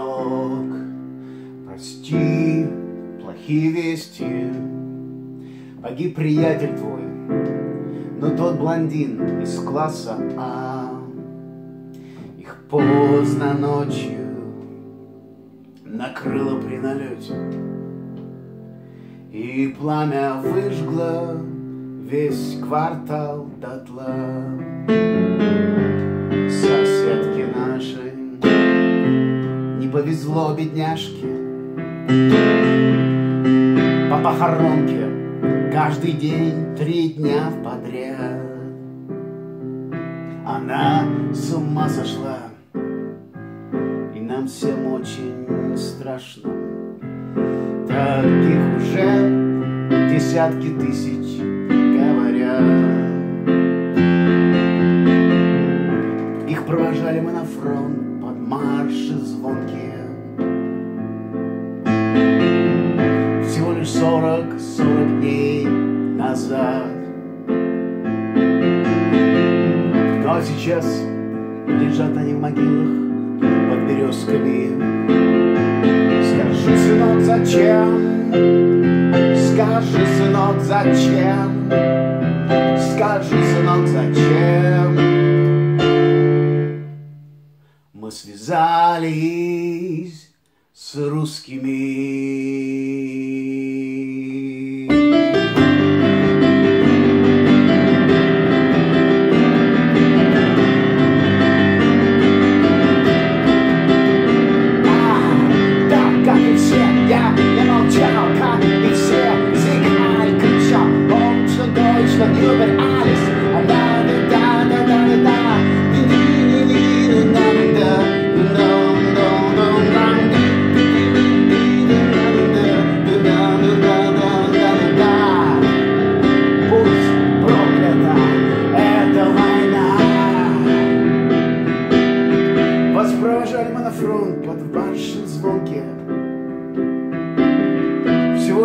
сынок, прости, плохие вести. Погиб приятель твой, но тот блондин из класса А. Их поздно ночью накрыло при налете. И пламя выжгло весь квартал дотла. Повезло бедняжке. По похоронке каждый день три дня подряд. Она с ума сошла, и нам всем очень страшно. Таких уже десятки тысяч говорят. Их провожали мы на фронт под марши звонкие. Всего лишь сорок, сорок дней назад. Но сейчас лежат они в могилах под березками. Скажи, сынок, зачем? Скажи, сынок, зачем? Скажи, сынок, зачем? Мы связались с русскими.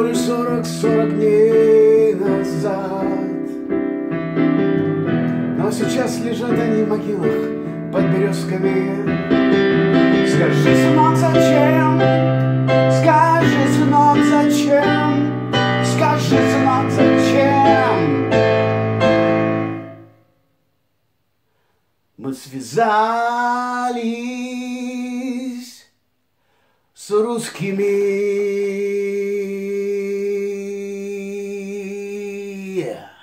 Лишь сорок-сорок дней назад Но сейчас лежат они в могилах под березками Скажи, сынок, зачем? Скажи, сынок, зачем? Скажи, сынок, зачем? Мы связались с русскими. Yeah.